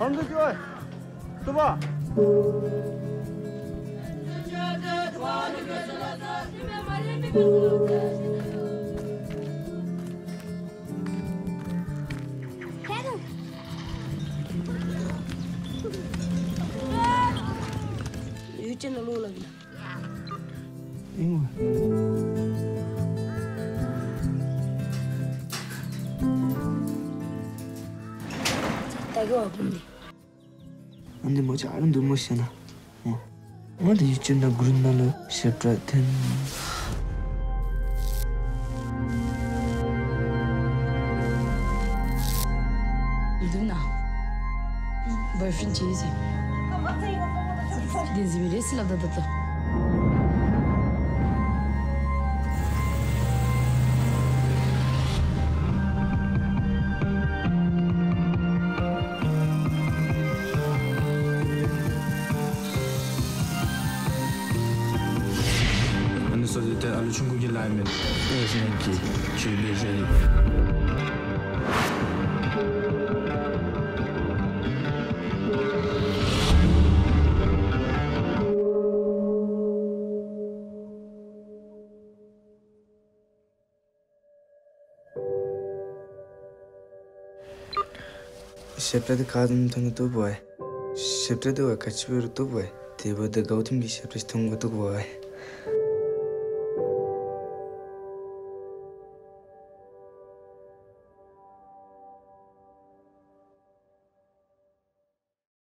Hamdaki var. Tuba. Yüce ne olur? İyi Tabii o bunda. 근데 뭐 잘은 너무 멋있잖아. 어. 어디 유치나 그런 날로 셰프라텐. Duna. Boyfriend cheesy. Dizi biri silav c'est un qui. Tu es léger. 셰프라드 가든 통도 또 보여. 셰프라드 와 같이 보러 또 보여. 대보다 가우팀기